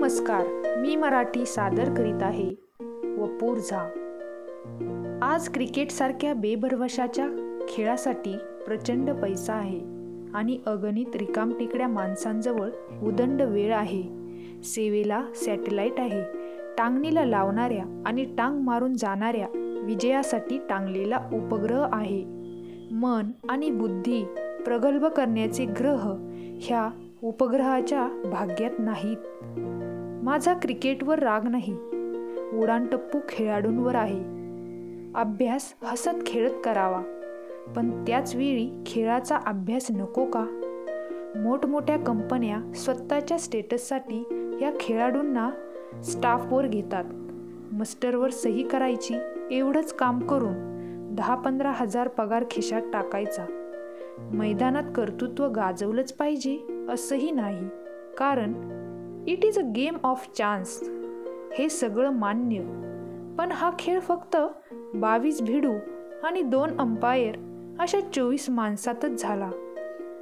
नमस्कार मी मराठी सादर करीत आहे. वपूर झा. आज क्रिकेटसारख्या बेभरवशाच्या खेळासाठी प्रचंड पैसा आहे आणि अगणित रिकामटेकड्या माणसांजवळ उदंड वेळ आहे. सेवेला सॅटेलाईट आहे. टांगणीला लावणाऱ्या आणि टांग मारून जाणाऱ्या विजयासाठी टांगलेला उपग्रह आहे. मन आणि बुद्धी प्रगल्भ करण्याचे ग्रह ह्या उपग्रहाच्या भाग्यात नाहीत. माझा क्रिकेटवर राग नाही. उडाणटप्पू खेळाडूंवर आहे. अभ्यास हसत खेळत करावा. पण त्याच वेळी खेळाचा अभ्यास नको का? मोठमोठ्या कंपन्या स्वतःच्या स्टेटससाठी या खेळाडूंना स्टाफवर घेतात. मस्टरवर सही करायची एवढंच काम करून दहा पंधरा हजार पगार खिशात टाकायचा. मैदानात कर्तृत्व गाजवलंच पाहिजे. असंही नाही. कारण it is a game of chance हे सगळं मान्य. पण हा खेळ फक्त बावीस भिडू आणि दोन अंपायर अशा चोवीस माणसातच झाला.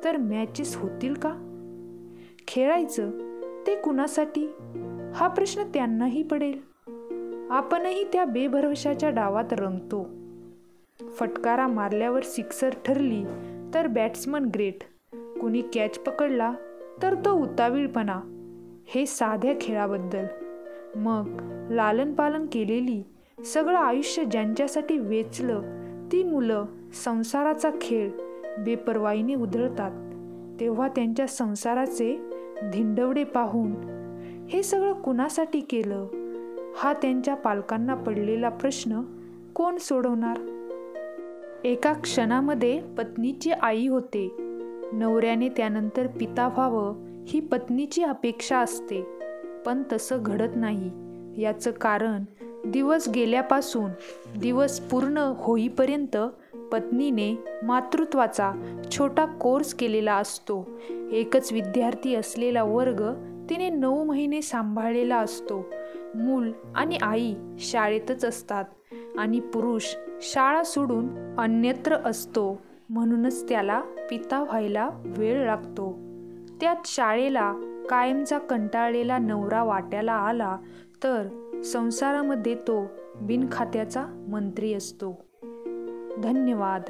तर मॅचेस होतील का? खेळायचं ते कुणासाठी? हा प्रश्न त्यांनाही पडेल. आपणही त्या बेभरवशाच्या डावात रंगतो. फटकारा मारल्यावर सिक्सर ठरली तर बॅट्समन ग्रेट कुणी कॅच पकडला तर तो उतावीळपणा. हे साध्या खेळाबद्दल. मग लालनपालन केलेली सगळं आयुष्य ज्यांच्यासाठी वेचलं ती मुलं संसाराचा खेळ बेपरवाईने उधळतात. तेव्हा त्यांच्या संसाराचे धिंडवडे पाहून हे सगळं कुणासाठी केलं? हा त्यांच्या पालकांना पडलेला प्रश्न कोण सोडवणार? एका क्षणामध्ये पत्नीची आई होते. नवऱ्याने त्यानंतर पिता व्हावं ही पत्नीची अपेक्षा असते. पण तसं घडत नाही. याचं कारण दिवस गेल्यापासून दिवस पूर्ण होईपर्यंत पत्नीने मातृत्वाचा छोटा कोर्स केलेला असतो. एकच विद्यार्थी असलेला वर्ग तिने नऊ महिने सांभाळलेला असतो. मूल आणि आई शाळेतच असतात आणि पुरुष शाळा सोडून अन्यत्र असतो. म्हणूनच त्याला पिता व्हायला वेळ लागतो. त्यात शाळेला कायमचा कंटाळलेला नवरा वाट्याला आला तर संसारामध्ये तो बिनखात्याचा मंत्री असतो. धन्यवाद.